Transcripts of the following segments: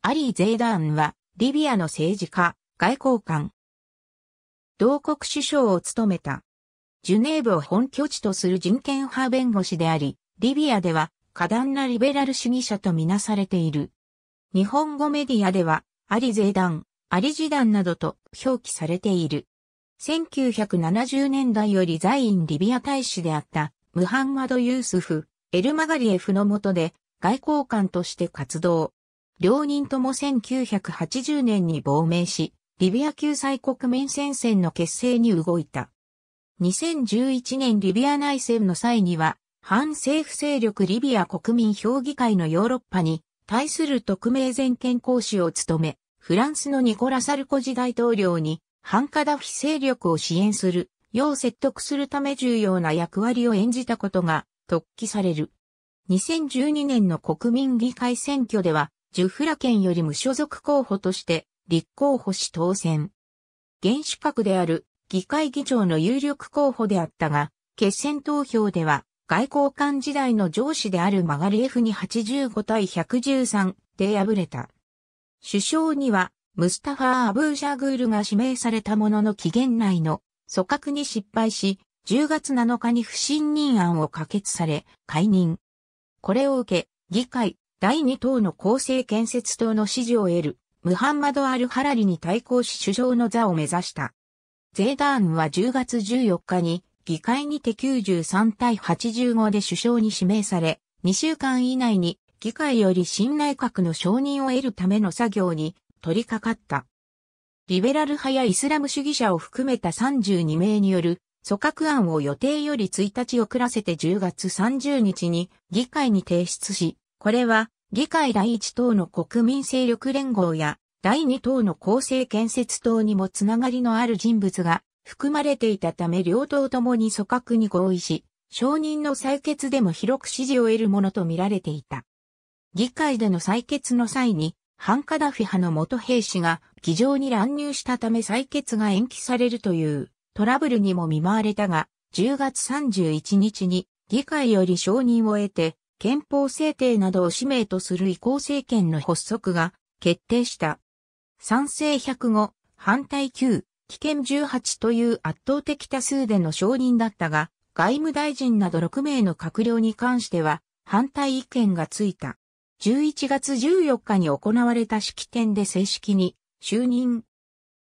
アリー・ゼーダーンは、リビアの政治家、外交官。同国首相を務めた。ジュネーブを本拠地とする人権派弁護士であり、リビアでは、過断なリベラル主義者とみなされている。日本語メディアでは、アリゼーダン、アリジダンなどと表記されている。1970年代より在院リビア大使であったムハンマド・ユースフ、エルマガリエフの下で外交官として活動。両人とも1980年に亡命し、リビア救済国民戦線の結成に動いた。2011年リビア内戦の際には、反政府勢力リビア国民評議会のヨーロッパに対する特命全権行使を務め、フランスのニコラ・サルコジ大統領に反カダフィ勢力を支援するよう説得するため重要な役割を演じたことが特記される。2012年の国民議会選挙では、ジュフラ県より無所属候補として立候補し当選。現主格である議会議長の有力候補であったが、決選投票では外交官時代の上司であるマガリエフに85対113で敗れた。首相にはムスタファー・アブージャグールが指名されたものの期限内の組閣に失敗し、10月7日に不信任案を可決され、解任。これを受け、議会第2党の公正建設党の支持を得る、ムハンマド・アル・ハラリに対抗し首相の座を目指した。ゼーダーンは10月14日に議会にて93対85で首相に指名され、2週間以内に議会より新内閣の承認を得るための作業に取り掛かった。リベラル派やイスラム主義者を含めた32名による組閣案を予定より1日遅らせて10月30日に議会に提出し、これは議会第一党の国民勢力連合や第二党の公正建設党にもつながりのある人物が含まれていたため両党ともに組閣に合意し、承認の採決でも広く支持を得るものとみられていた。議会での採決の際に反カダフィ派の元兵士が議場に乱入したため採決が延期されるというトラブルにも見舞われたが、10月31日に議会より承認を得て、憲法制定などを使命とする移行政権の発足が決定した。賛成105、反対9、危険18という圧倒的多数での承認だったが、外務大臣など6名の閣僚に関しては反対意見がついた。11月14日に行われた式典で正式に就任。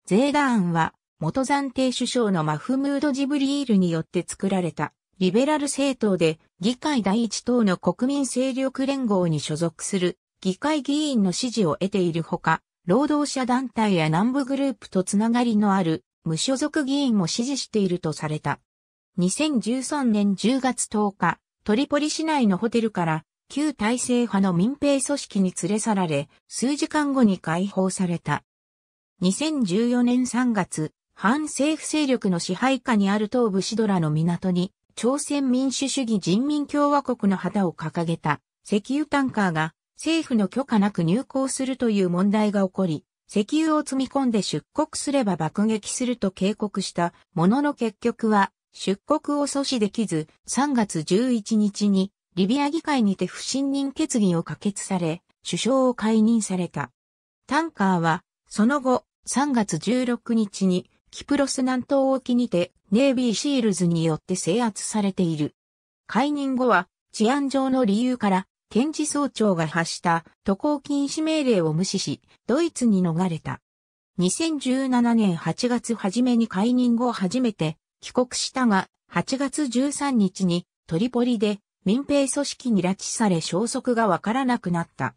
ゼーダーンは元暫定首相のマフムード・ジブリールによって作られたリベラル政党で議会第一党の国民勢力連合に所属する議会議員の支持を得ているほか、労働者団体や南部グループとつながりのある無所属議員も支持しているとされた。2013年10月10日、トリポリ市内のホテルから旧体制派の民兵組織に連れ去られ、数時間後に解放された。2014年3月、反政府勢力の支配下にある東部シドラの港に、朝鮮民主主義人民共和国の旗を掲げた石油タンカーが政府の許可なく入港するという問題が起こり、石油を積み込んで出国すれば爆撃すると警告したものの結局は出国を阻止できず3月11日にリビア議会にて不信任決議を可決され、首相を解任された。タンカーは、その後、3月16日に、キプロス南東沖にて、ネイビーシールズによって制圧されている。解任後は、治安上の理由から、検事総長が発した渡航禁止命令を無視し、ドイツに逃れた。2017年8月初めに解任後初めて帰国したが、8月13日にトリポリで民兵組織に拉致され消息がわからなくなった。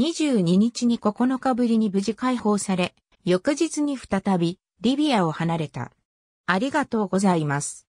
22日に9日ぶりに無事解放され、翌日に再びリビアを離れた。ありがとうございます。